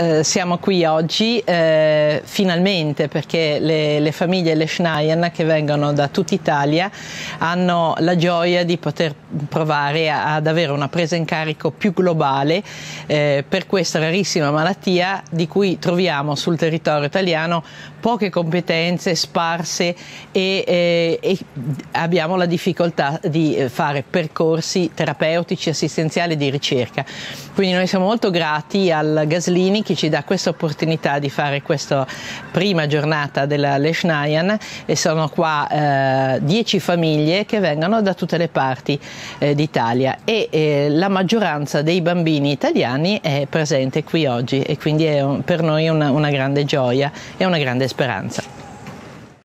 Eh, siamo qui oggi eh, finalmente perché le, le famiglie Leschneien che vengono da tutta Italia hanno la gioia di poter provare a, ad avere una presa in carico più globale eh, per questa rarissima malattia di cui troviamo sul territorio italiano poche competenze sparse e, eh, e abbiamo la difficoltà di fare percorsi terapeutici, assistenziali di ricerca. Quindi noi siamo molto grati al Gaslini che ci dà questa opportunità di fare questa prima giornata della Leschnayan e sono qua eh, dieci famiglie che vengono da tutte le parti eh, d'Italia e eh, la maggioranza dei bambini italiani è presente qui oggi e quindi è un, per noi una, una grande gioia e una grande speranza.